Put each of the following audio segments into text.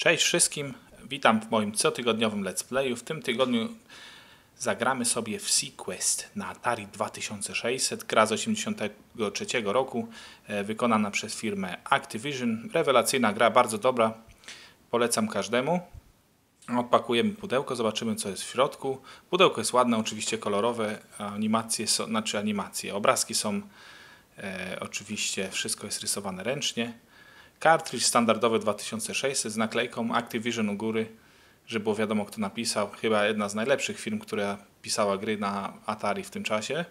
Cześć wszystkim, witam w moim cotygodniowym let's playu. W tym tygodniu zagramy sobie w Sequest na Atari 2600, gra z 1983 roku, e, wykonana przez firmę Activision. Rewelacyjna gra, bardzo dobra, polecam każdemu. Odpakujemy pudełko, zobaczymy co jest w środku. Pudełko jest ładne, oczywiście kolorowe, animacje są, znaczy animacje, obrazki są e, oczywiście, wszystko jest rysowane ręcznie. Cartridge standardowy 2600 z naklejką Activision u góry, żeby było wiadomo kto napisał. Chyba jedna z najlepszych firm, która pisała gry na Atari w tym czasie.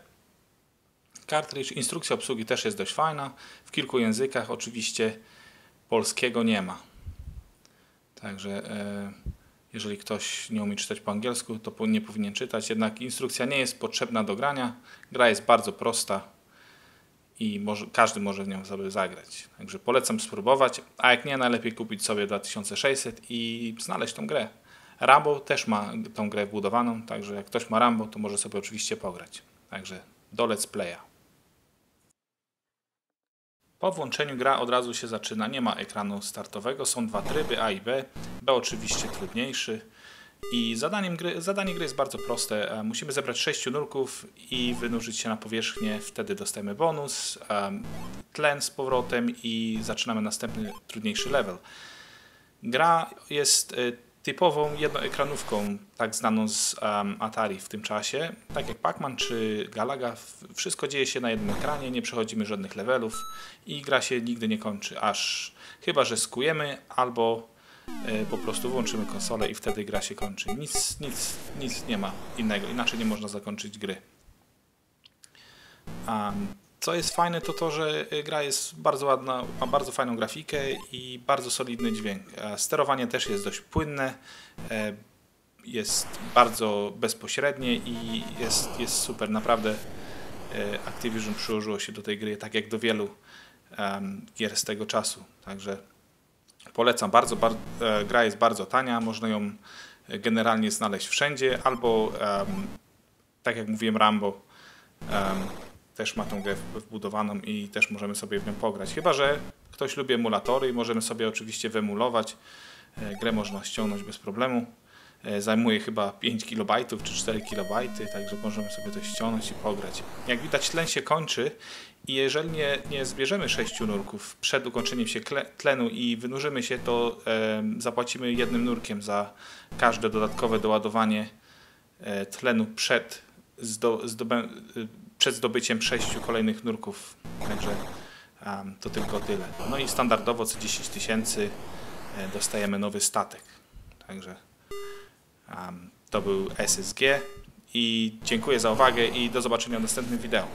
Cartridge, instrukcja obsługi też jest dość fajna. W kilku językach oczywiście polskiego nie ma. Także e, jeżeli ktoś nie umie czytać po angielsku, to nie powinien czytać. Jednak instrukcja nie jest potrzebna do grania. Gra jest bardzo prosta i może, każdy może w nią sobie zagrać. Także polecam spróbować, a jak nie, najlepiej kupić sobie 2600 i znaleźć tą grę. Rambo też ma tą grę wbudowaną, także jak ktoś ma Rambo, to może sobie oczywiście pograć. Także do let's playa. Po włączeniu gra od razu się zaczyna, nie ma ekranu startowego, są dwa tryby A i B. B oczywiście trudniejszy. I zadaniem gry, zadanie gry jest bardzo proste. E, musimy zebrać 6 nurków i wynurzyć się na powierzchnię. Wtedy dostajemy bonus, tlen z powrotem i zaczynamy następny, trudniejszy level. Gra jest e, typową jednoekranówką, tak znaną z Atari w tym czasie. Tak jak Pac-Man czy Galaga, wszystko dzieje się na jednym ekranie, nie przechodzimy żadnych levelów i gra się nigdy nie kończy, aż chyba, że skujemy albo E, po prostu włączymy konsolę i wtedy gra się kończy. Nic, nic, nic nie ma innego, inaczej nie można zakończyć gry. Um, co jest fajne to to, że gra jest bardzo ładna, ma bardzo fajną grafikę i bardzo solidny dźwięk. Sterowanie też jest dość płynne, e, jest bardzo bezpośrednie i jest, jest super. Naprawdę e, Activision przyłożyło się do tej gry tak jak do wielu gier z tego czasu. Także Polecam bardzo, bar, e, gra jest bardzo tania, można ją generalnie znaleźć wszędzie, albo tak jak mówiłem Rambo też ma tą grę wbudowaną i też możemy sobie w nią pograć. Chyba, że ktoś lubi emulatory i możemy sobie oczywiście wyemulować. E, grę można ściągnąć bez problemu. E, zajmuje chyba 5 KB czy 4 KB, także możemy sobie to ściągnąć i pograć. Jak widać tlen się kończy i jeżeli nie, nie zbierzemy 6 nurków przed ukończeniem się tlenu i wynurzymy się, to e, zapłacimy jednym nurkiem za każde dodatkowe doładowanie e, tlenu przed, zdo, zdobe, przed zdobyciem 6 kolejnych nurków. Także to tylko tyle. No i standardowo co 10 tysięcy dostajemy nowy statek. Także to był SSG i dziękuję za uwagę i do zobaczenia w następnym wideo.